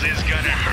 This is gonna hurt.